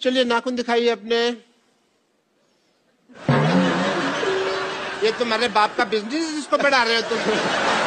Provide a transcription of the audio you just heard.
चलिए नाखून दिखाइए अपने। ये तुम्हारे बाप का बिज़नेस इसको बढ़ा रहे हो तुम।